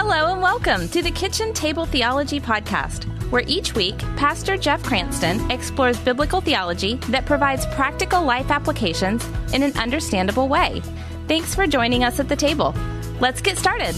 Hello and welcome to the Kitchen Table Theology Podcast, where each week Pastor Jeff Cranston explores biblical theology that provides practical life applications in an understandable way. Thanks for joining us at the table. Let's get started.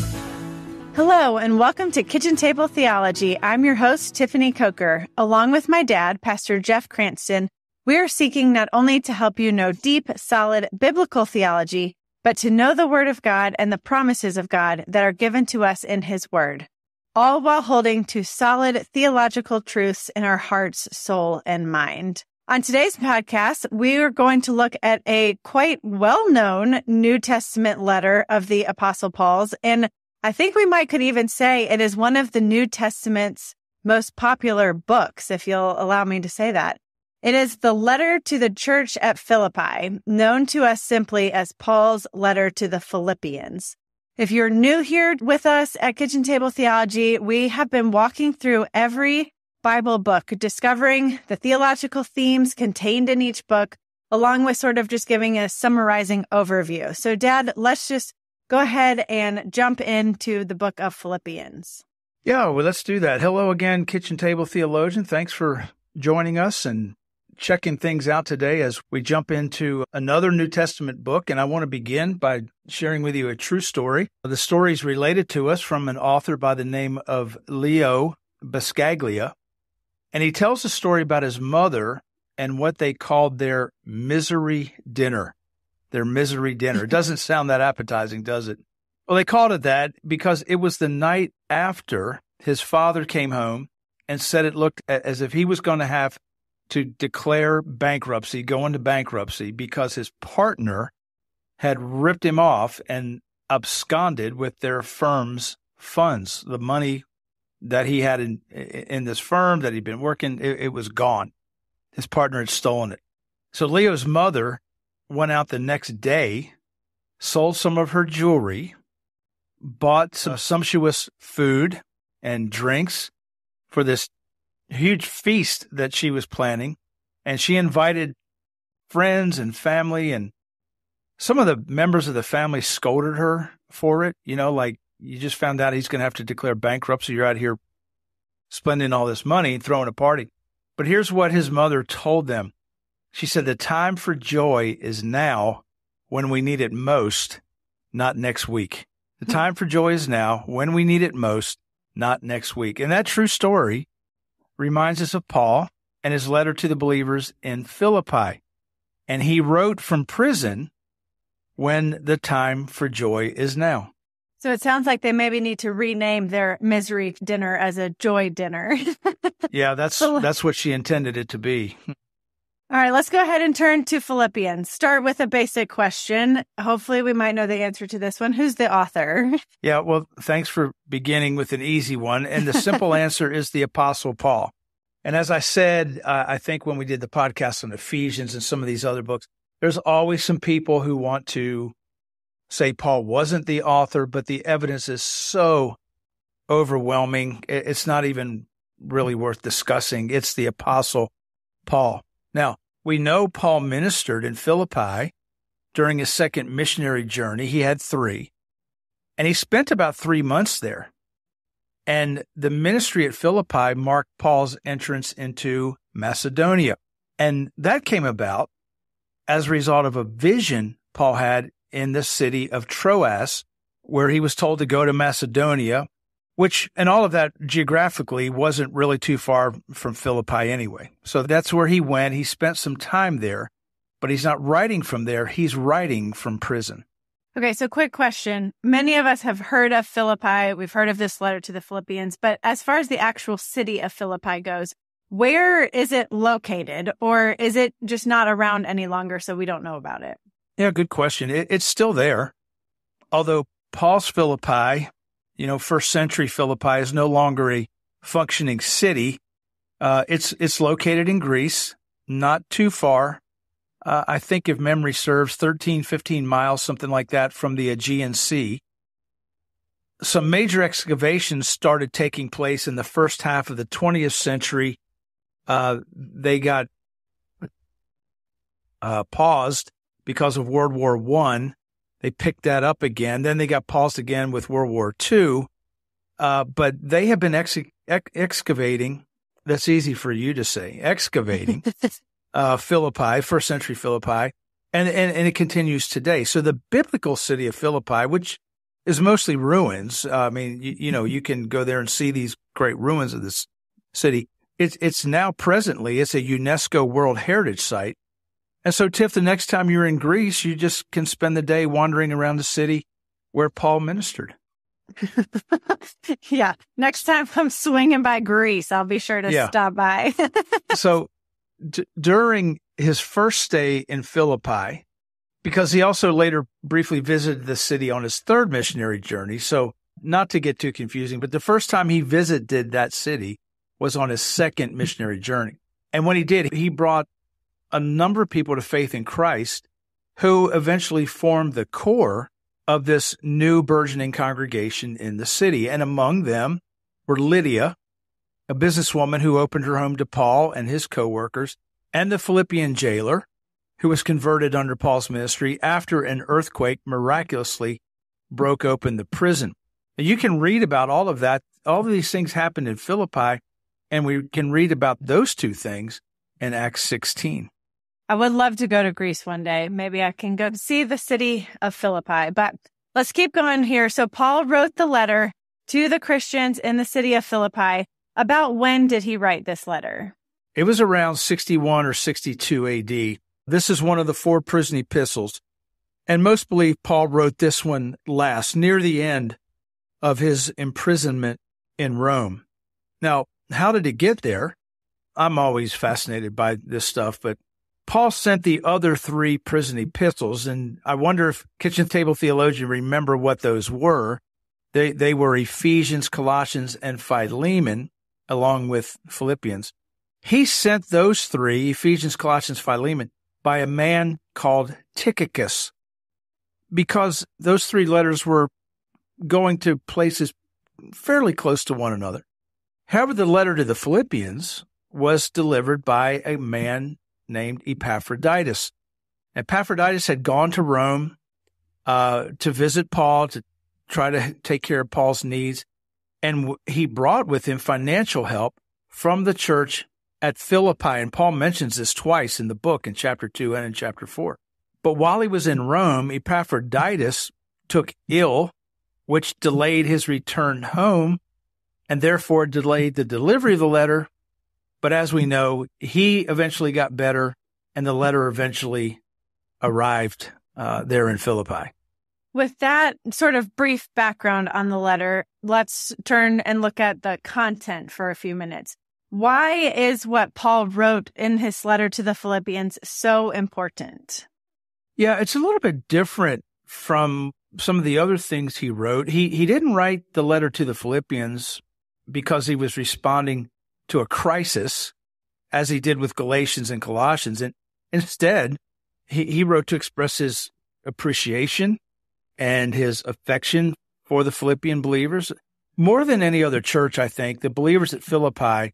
Hello, and welcome to Kitchen Table Theology. I'm your host, Tiffany Coker. Along with my dad, Pastor Jeff Cranston, we are seeking not only to help you know deep, solid biblical theology, but to know the Word of God and the promises of God that are given to us in His Word, all while holding to solid theological truths in our hearts, soul, and mind. On today's podcast, we are going to look at a quite well known New Testament letter of the Apostle Paul's. And I think we might could even say it is one of the New Testament's most popular books, if you'll allow me to say that. It is the letter to the church at Philippi, known to us simply as Paul's letter to the Philippians. If you're new here with us at Kitchen Table Theology, we have been walking through every Bible book, discovering the theological themes contained in each book, along with sort of just giving a summarizing overview. So, Dad, let's just go ahead and jump into the book of Philippians. Yeah, well, let's do that. Hello again, Kitchen Table Theologian. Thanks for joining us and checking things out today as we jump into another New Testament book. And I want to begin by sharing with you a true story. The story is related to us from an author by the name of Leo Buscaglia. And he tells a story about his mother and what they called their misery dinner their misery dinner. It doesn't sound that appetizing, does it? Well, they called it that because it was the night after his father came home and said it looked as if he was going to have to declare bankruptcy, go into bankruptcy because his partner had ripped him off and absconded with their firm's funds, the money that he had in in this firm that he'd been working, it, it was gone. His partner had stolen it. So Leo's mother went out the next day, sold some of her jewelry, bought some uh. sumptuous food and drinks for this huge feast that she was planning. And she invited friends and family and some of the members of the family scolded her for it. You know, like you just found out he's going to have to declare bankruptcy. You're out here spending all this money and throwing a party. But here's what his mother told them. She said, The time for joy is now when we need it most, not next week. The hmm. time for joy is now when we need it most, not next week. And that true story reminds us of Paul and his letter to the believers in Philippi. And he wrote from prison when the time for joy is now. So it sounds like they maybe need to rename their misery dinner as a joy dinner. yeah, that's that's what she intended it to be. All right, let's go ahead and turn to Philippians. Start with a basic question. Hopefully, we might know the answer to this one. Who's the author? Yeah, well, thanks for beginning with an easy one. And the simple answer is the Apostle Paul. And as I said, uh, I think when we did the podcast on Ephesians and some of these other books, there's always some people who want to say Paul wasn't the author, but the evidence is so overwhelming. It's not even really worth discussing. It's the Apostle Paul. Now, we know Paul ministered in Philippi during his second missionary journey. He had three, and he spent about three months there. And the ministry at Philippi marked Paul's entrance into Macedonia. And that came about as a result of a vision Paul had in the city of Troas, where he was told to go to Macedonia which and all of that geographically wasn't really too far from Philippi anyway. So that's where he went. He spent some time there, but he's not writing from there. He's writing from prison. Okay, so quick question. Many of us have heard of Philippi. We've heard of this letter to the Philippians, but as far as the actual city of Philippi goes, where is it located or is it just not around any longer so we don't know about it? Yeah, good question. It, it's still there. Although Paul's Philippi you know, first century Philippi is no longer a functioning city. Uh, it's it's located in Greece, not too far. Uh, I think if memory serves, 13, 15 miles, something like that from the Aegean Sea. Some major excavations started taking place in the first half of the 20th century. Uh, they got uh, paused because of World War One. They picked that up again. Then they got paused again with World War II. Uh, but they have been ex- ex- excavating. That's easy for you to say. Excavating uh, Philippi, first century Philippi, and, and and it continues today. So the biblical city of Philippi, which is mostly ruins. Uh, I mean, you, you know, you can go there and see these great ruins of this city. It's it's now presently it's a UNESCO World Heritage Site, and so Tiff, the next time you're in Greece, you just can spend the day wandering around the city where Paul ministered. yeah. Next time I'm swinging by Greece, I'll be sure to yeah. stop by. so d- during his first stay in Philippi, because he also later briefly visited the city on his third missionary journey. So not to get too confusing, but the first time he visited that city was on his second missionary journey. And when he did, he brought a number of people to faith in Christ who eventually formed the core of this new burgeoning congregation in the city. And among them were Lydia, a businesswoman who opened her home to Paul and his co-workers, and the Philippian jailer, who was converted under Paul's ministry after an earthquake miraculously broke open the prison. And you can read about all of that. All of these things happened in Philippi, and we can read about those two things in Acts 16. I would love to go to Greece one day. Maybe I can go see the city of Philippi, but let's keep going here. So Paul wrote the letter to the Christians in the city of Philippi. About when did he write this letter? It was around 61 or 62 AD. This is one of the four prison epistles. And most believe Paul wrote this one last, near the end of his imprisonment in Rome. Now, how did it get there? I'm always fascinated by this stuff, but Paul sent the other three prison epistles, and I wonder if kitchen table theologian remember what those were. They they were Ephesians, Colossians, and Philemon, along with Philippians. He sent those three, Ephesians, Colossians, Philemon, by a man called Tychicus, because those three letters were going to places fairly close to one another. However, the letter to the Philippians was delivered by a man named Epaphroditus. Epaphroditus had gone to Rome uh, to visit Paul to try to take care of Paul's needs, and he brought with him financial help from the church at Philippi. And Paul mentions this twice in the book in chapter 2 and in chapter 4. But while he was in Rome, Epaphroditus took ill, which delayed his return home and therefore delayed the delivery of the letter but as we know, he eventually got better and the letter eventually arrived uh, there in Philippi. With that sort of brief background on the letter, let's turn and look at the content for a few minutes. Why is what Paul wrote in his letter to the Philippians so important? Yeah, it's a little bit different from some of the other things he wrote. He he didn't write the letter to the Philippians because he was responding to a crisis as he did with Galatians and Colossians. And instead, he, he wrote to express his appreciation and his affection for the Philippian believers. More than any other church, I think, the believers at Philippi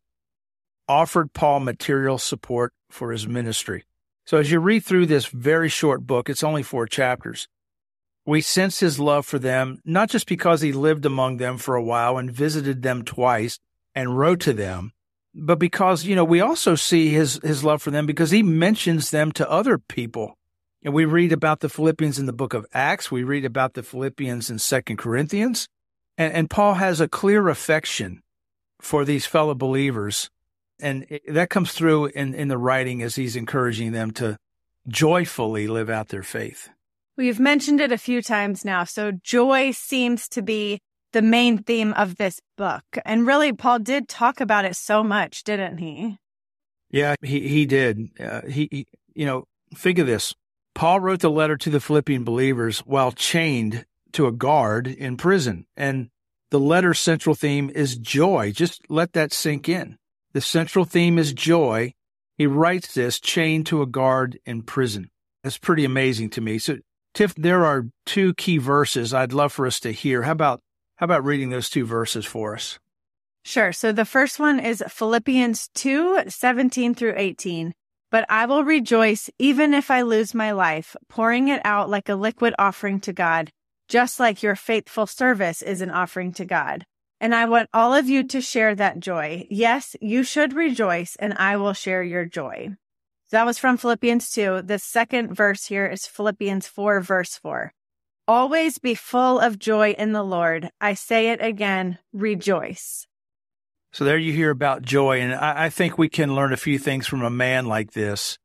offered Paul material support for his ministry. So as you read through this very short book, it's only four chapters. We sense his love for them, not just because he lived among them for a while and visited them twice and wrote to them, but because, you know, we also see his, his love for them because he mentions them to other people. And we read about the Philippians in the book of Acts. We read about the Philippians in Second Corinthians. And, and Paul has a clear affection for these fellow believers. And it, that comes through in, in the writing as he's encouraging them to joyfully live out their faith. We've mentioned it a few times now. So joy seems to be the main theme of this book. And really, Paul did talk about it so much, didn't he? Yeah, he, he did. Uh, he, he, you know, think of this. Paul wrote the letter to the Philippian believers while chained to a guard in prison. And the letter's central theme is joy. Just let that sink in. The central theme is joy. He writes this chained to a guard in prison. That's pretty amazing to me. So, Tiff, there are two key verses I'd love for us to hear. How about how about reading those two verses for us? Sure. So the first one is Philippians 2 17 through 18. But I will rejoice even if I lose my life, pouring it out like a liquid offering to God, just like your faithful service is an offering to God. And I want all of you to share that joy. Yes, you should rejoice and I will share your joy. So that was from Philippians 2. The second verse here is Philippians 4, verse 4. Always be full of joy in the Lord. I say it again, rejoice. So there you hear about joy. And I, I think we can learn a few things from a man like this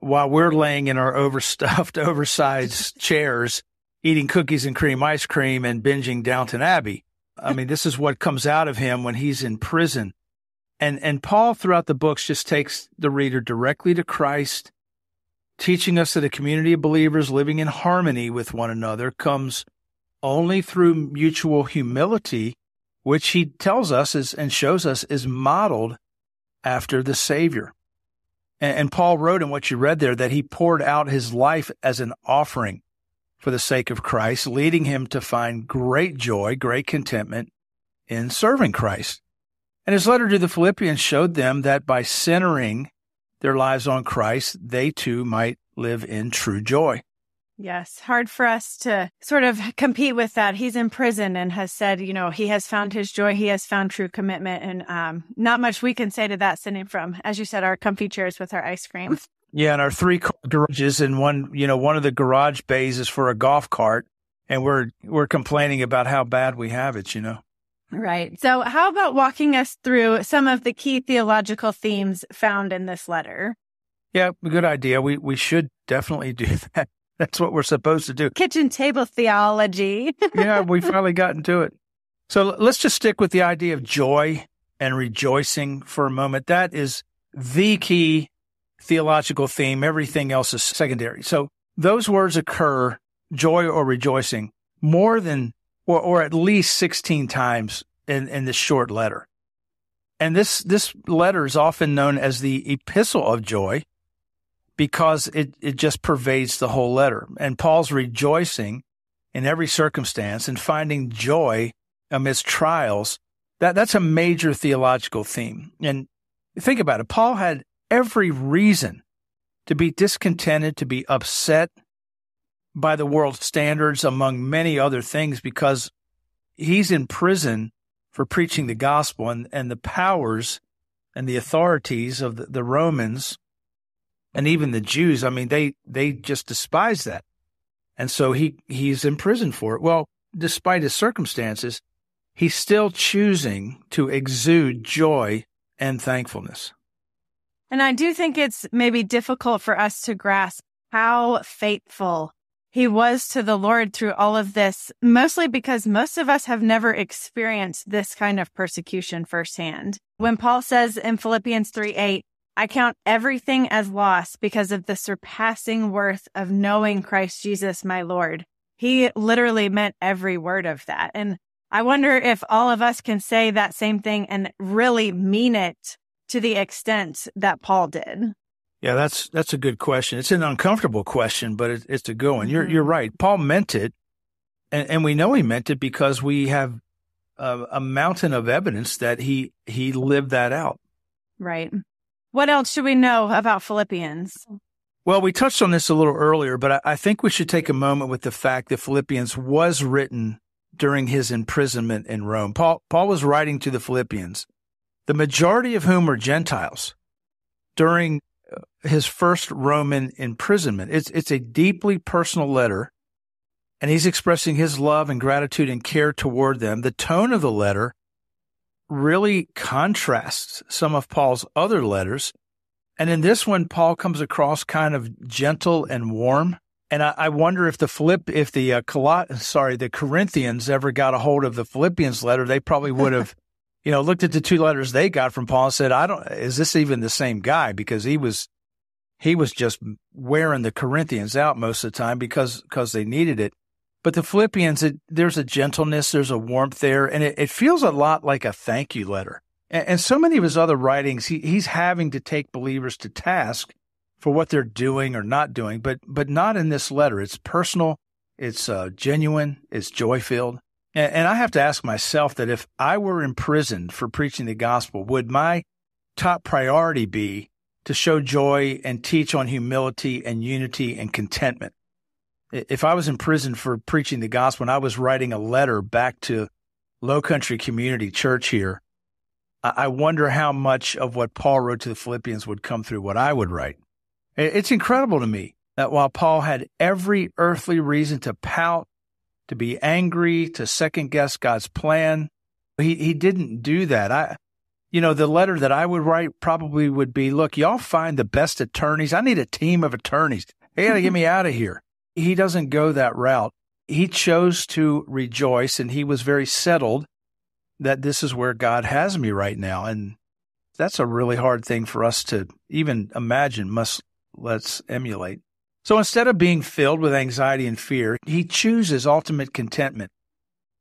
while we're laying in our overstuffed, oversized chairs, eating cookies and cream ice cream and binging Downton Abbey. I mean, this is what comes out of him when he's in prison. And, and Paul throughout the books just takes the reader directly to Christ teaching us that a community of believers living in harmony with one another comes only through mutual humility, which he tells us is, and shows us is modeled after the Savior. And, and Paul wrote in what you read there that he poured out his life as an offering for the sake of Christ, leading him to find great joy, great contentment in serving Christ. And his letter to the Philippians showed them that by centering their lives on Christ, they too might live in true joy. Yes, hard for us to sort of compete with that. He's in prison and has said, you know, he has found his joy. He has found true commitment and um, not much we can say to that sitting from, as you said, our comfy chairs with our ice cream. Yeah, and our three garages and one, you know, one of the garage bays is for a golf cart and we're we're complaining about how bad we have it, you know. Right. So, how about walking us through some of the key theological themes found in this letter? Yeah, good idea. We we should definitely do that. That's what we're supposed to do. Kitchen table theology. yeah, we finally gotten to it. So let's just stick with the idea of joy and rejoicing for a moment. That is the key theological theme. Everything else is secondary. So those words occur, joy or rejoicing, more than or, or at least 16 times in, in this short letter. And this, this letter is often known as the epistle of joy because it, it just pervades the whole letter. And Paul's rejoicing in every circumstance and finding joy amidst trials. That, that's a major theological theme. And think about it. Paul had every reason to be discontented, to be upset, by the world's standards, among many other things, because he's in prison for preaching the gospel and, and the powers and the authorities of the, the Romans and even the Jews. I mean, they, they just despise that. And so he, he's in prison for it. Well, despite his circumstances, he's still choosing to exude joy and thankfulness. And I do think it's maybe difficult for us to grasp how faithful he was to the Lord through all of this, mostly because most of us have never experienced this kind of persecution firsthand. When Paul says in Philippians 3 8, I count everything as loss because of the surpassing worth of knowing Christ Jesus, my Lord. He literally meant every word of that. And I wonder if all of us can say that same thing and really mean it to the extent that Paul did. Yeah, that's that's a good question. It's an uncomfortable question, but it, it's a good one. Mm-hmm. You're you're right. Paul meant it, and, and we know he meant it because we have a, a mountain of evidence that he he lived that out. Right. What else should we know about Philippians? Well, we touched on this a little earlier, but I, I think we should take a moment with the fact that Philippians was written during his imprisonment in Rome. Paul Paul was writing to the Philippians, the majority of whom were Gentiles. During his first Roman imprisonment. It's, it's a deeply personal letter, and he's expressing his love and gratitude and care toward them. The tone of the letter really contrasts some of Paul's other letters. And in this one, Paul comes across kind of gentle and warm. And I, I wonder if the Philipp, if the uh, sorry, the Corinthians ever got a hold of the Philippians letter, they probably would have, you know, looked at the two letters they got from Paul and said, "I don't, is this even the same guy?" Because he was he was just wearing the Corinthians out most of the time because because they needed it. But the Philippians, it, there's a gentleness, there's a warmth there, and it, it feels a lot like a thank you letter. And, and so many of his other writings, he, he's having to take believers to task for what they're doing or not doing, but but not in this letter. It's personal, it's uh, genuine, it's joy filled. And, and I have to ask myself that if I were imprisoned for preaching the gospel, would my top priority be to show joy and teach on humility and unity and contentment. If I was in prison for preaching the gospel and I was writing a letter back to low country community church here, I wonder how much of what Paul wrote to the Philippians would come through what I would write. It's incredible to me that while Paul had every earthly reason to pout, to be angry, to second guess God's plan, he, he didn't do that. I, you know, the letter that I would write probably would be, look, y'all find the best attorneys. I need a team of attorneys. They got to get me out of here. He doesn't go that route. He chose to rejoice and he was very settled that this is where God has me right now. And that's a really hard thing for us to even imagine, must let's emulate. So instead of being filled with anxiety and fear, he chooses ultimate contentment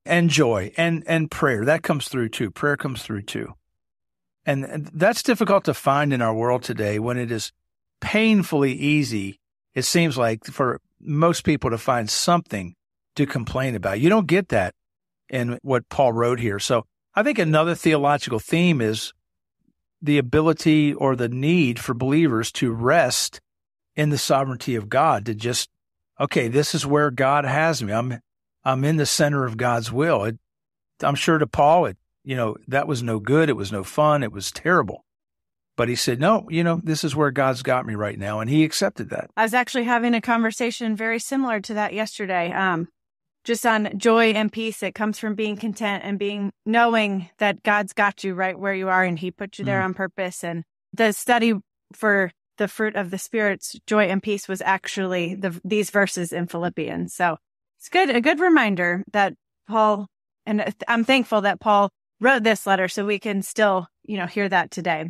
and joy and, and prayer. That comes through too. Prayer comes through too. And that's difficult to find in our world today when it is painfully easy. It seems like for most people to find something to complain about. You don't get that in what Paul wrote here. So I think another theological theme is the ability or the need for believers to rest in the sovereignty of God, to just, okay, this is where God has me. I'm, I'm in the center of God's will. It, I'm sure to Paul, it, you know, that was no good. It was no fun. It was terrible. But he said, no, you know, this is where God's got me right now. And he accepted that. I was actually having a conversation very similar to that yesterday. Um, just on joy and peace. It comes from being content and being knowing that God's got you right where you are and he put you there mm. on purpose. And the study for the fruit of the spirits, joy and peace was actually the, these verses in Philippians. So it's good, a good reminder that Paul, and I'm thankful that Paul wrote this letter so we can still, you know, hear that today.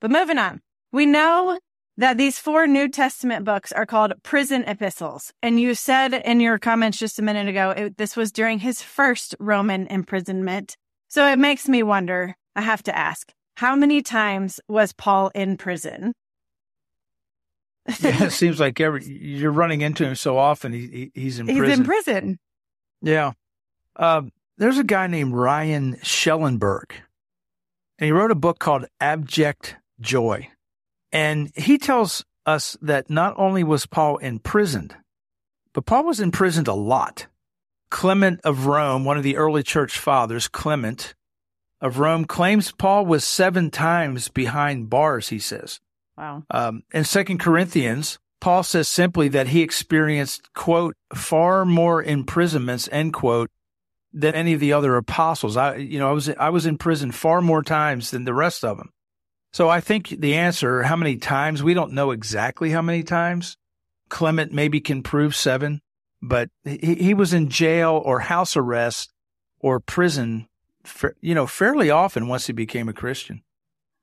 But moving on, we know that these four New Testament books are called prison epistles. And you said in your comments just a minute ago, it, this was during his first Roman imprisonment. So it makes me wonder, I have to ask, how many times was Paul in prison? Yeah, it seems like every you're running into him so often. He, he he's in he's prison. He's in prison. Yeah. Um, there's a guy named Ryan Schellenberg, and he wrote a book called Abject Joy. And he tells us that not only was Paul imprisoned, but Paul was imprisoned a lot. Clement of Rome, one of the early church fathers, Clement of Rome, claims Paul was seven times behind bars, he says. Wow. Um, in Second Corinthians, Paul says simply that he experienced, quote, far more imprisonments, end quote, than any of the other apostles. I, you know, I was, I was in prison far more times than the rest of them. So I think the answer, how many times, we don't know exactly how many times. Clement maybe can prove seven, but he, he was in jail or house arrest or prison, for, you know, fairly often once he became a Christian.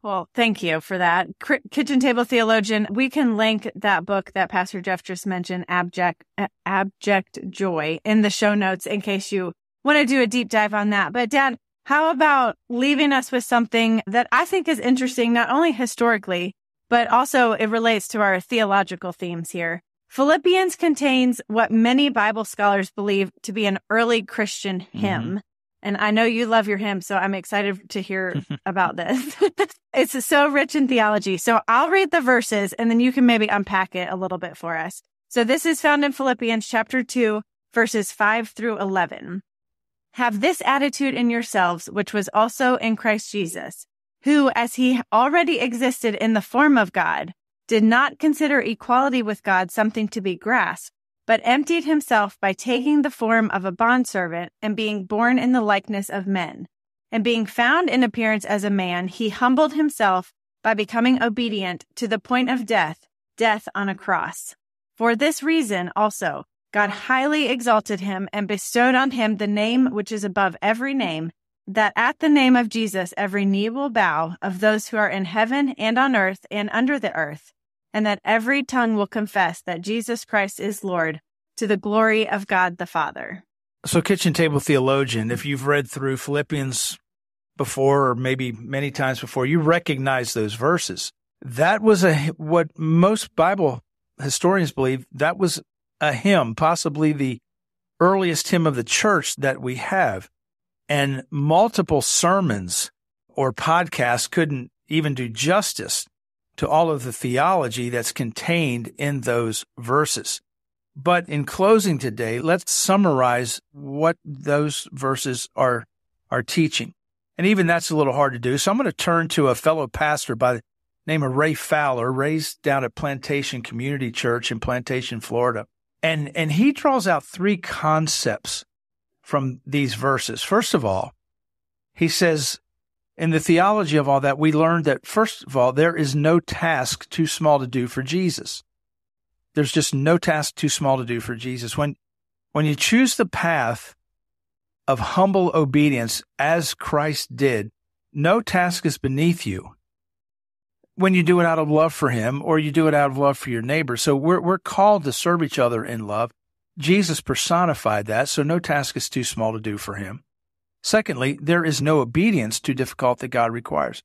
Well, thank you for that. Kitchen Table Theologian, we can link that book that Pastor Jeff just mentioned, Abject, Abject Joy, in the show notes in case you want to do a deep dive on that. But Dad, how about leaving us with something that I think is interesting, not only historically, but also it relates to our theological themes here. Philippians contains what many Bible scholars believe to be an early Christian hymn. Mm-hmm. And I know you love your hymn, so I'm excited to hear about this. it's so rich in theology. So I'll read the verses and then you can maybe unpack it a little bit for us. So this is found in Philippians chapter 2, verses 5 through 11. Have this attitude in yourselves, which was also in Christ Jesus, who, as he already existed in the form of God, did not consider equality with God something to be grasped, but emptied himself by taking the form of a bondservant and being born in the likeness of men. And being found in appearance as a man, he humbled himself by becoming obedient to the point of death, death on a cross. For this reason also, God highly exalted him and bestowed on him the name which is above every name, that at the name of Jesus every knee will bow of those who are in heaven and on earth and under the earth, and that every tongue will confess that Jesus Christ is Lord to the glory of God the Father. So, kitchen table theologian, if you've read through Philippians before, or maybe many times before, you recognize those verses. That was a what most Bible historians believe that was a hymn, possibly the earliest hymn of the church that we have. And multiple sermons or podcasts couldn't even do justice to all of the theology that's contained in those verses. But in closing today, let's summarize what those verses are are teaching. And even that's a little hard to do. So I'm going to turn to a fellow pastor by the name of Ray Fowler, raised down at Plantation Community Church in Plantation, Florida. And, and he draws out three concepts from these verses. First of all, he says, in the theology of all that, we learned that first of all, there is no task too small to do for Jesus. There's just no task too small to do for Jesus. When, when you choose the path of humble obedience as Christ did, no task is beneath you when you do it out of love for him or you do it out of love for your neighbor. So we're, we're called to serve each other in love. Jesus personified that, so no task is too small to do for him. Secondly, there is no obedience too difficult that God requires.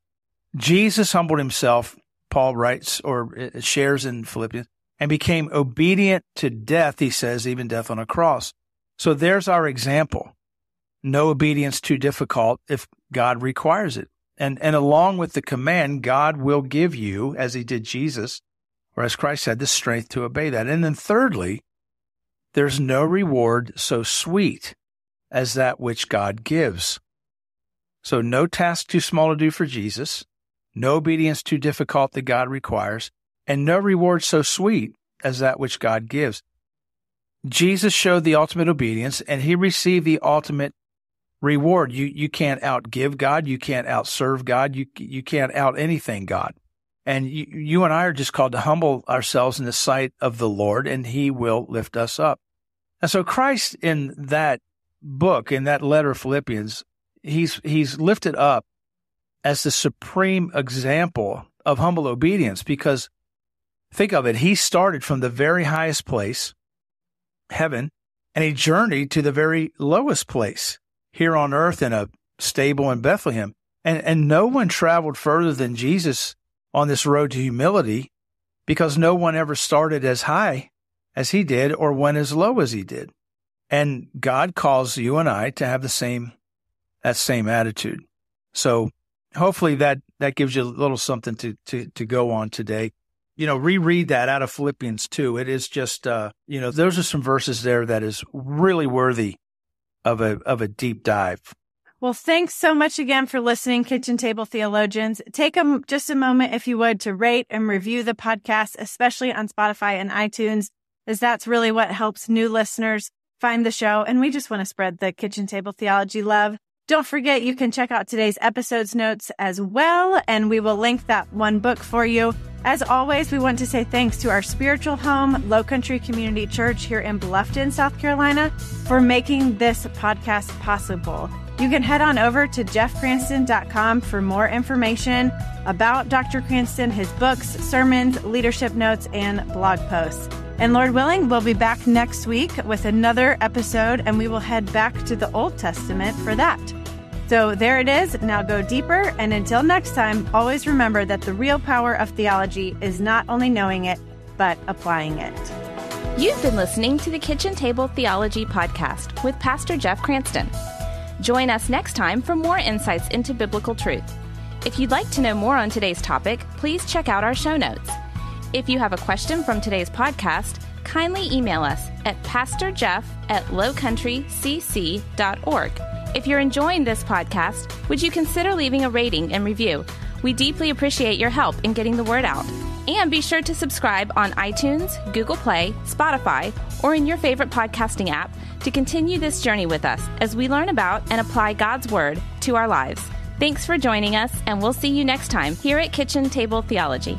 Jesus humbled himself, Paul writes or uh, shares in Philippians, and became obedient to death, he says, even death on a cross. So there's our example. No obedience too difficult if God requires it. And, and along with the command, God will give you, as he did Jesus, or as Christ said, the strength to obey that. And then thirdly, there's no reward so sweet as that which God gives. So no task too small to do for Jesus, no obedience too difficult that God requires, and no reward so sweet as that which God gives. Jesus showed the ultimate obedience and he received the ultimate reward. You, you can't outgive God. You can't outserve God. You, you can't out anything God. And you, you and I are just called to humble ourselves in the sight of the Lord and he will lift us up. And so Christ in that book, in that letter of Philippians, he's, he's lifted up as the supreme example of humble obedience because think of it. He started from the very highest place, heaven, and he journeyed to the very lowest place here on earth in a stable in Bethlehem. And, and no one traveled further than Jesus on this road to humility because no one ever started as high as he did or went as low as he did. And God calls you and I to have the same, that same attitude. So hopefully that, that gives you a little something to, to, to go on today. You know, reread that out of Philippians 2. It is just, uh, you know, those are some verses there that is really worthy of a, of a deep dive. Well, thanks so much again for listening, Kitchen Table Theologians. Take a, just a moment, if you would, to rate and review the podcast, especially on Spotify and iTunes, as that's really what helps new listeners find the show. And we just want to spread the kitchen table theology love. Don't forget, you can check out today's episode's notes as well, and we will link that one book for you. As always, we want to say thanks to our spiritual home, Low Country Community Church here in Bluffton, South Carolina, for making this podcast possible. You can head on over to jeffcranston.com for more information about Dr. Cranston, his books, sermons, leadership notes, and blog posts. And Lord willing, we'll be back next week with another episode, and we will head back to the Old Testament for that. So there it is. Now go deeper. And until next time, always remember that the real power of theology is not only knowing it, but applying it. You've been listening to the Kitchen Table Theology Podcast with Pastor Jeff Cranston. Join us next time for more insights into biblical truth. If you'd like to know more on today's topic, please check out our show notes. If you have a question from today's podcast, kindly email us at pastorjeff at lowcountrycc.org. If you're enjoying this podcast, would you consider leaving a rating and review? We deeply appreciate your help in getting the word out. And be sure to subscribe on iTunes, Google Play, Spotify, or in your favorite podcasting app to continue this journey with us as we learn about and apply God's Word to our lives. Thanks for joining us, and we'll see you next time here at Kitchen Table Theology.